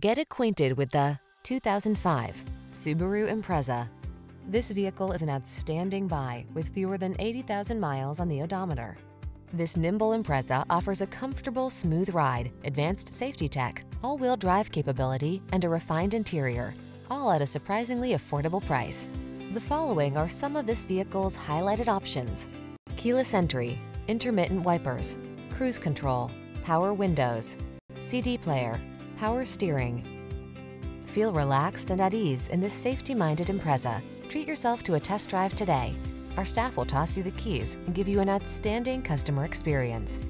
Get acquainted with the 2005 Subaru Impreza. This vehicle is an outstanding buy with fewer than 80,000 miles on the odometer. This nimble Impreza offers a comfortable, smooth ride, advanced safety tech, all-wheel drive capability, and a refined interior, all at a surprisingly affordable price. The following are some of this vehicle's highlighted options. Keyless entry, intermittent wipers, cruise control, power windows, CD player, power steering. Feel relaxed and at ease in this safety-minded Impreza. Treat yourself to a test drive today. Our staff will toss you the keys and give you an outstanding customer experience.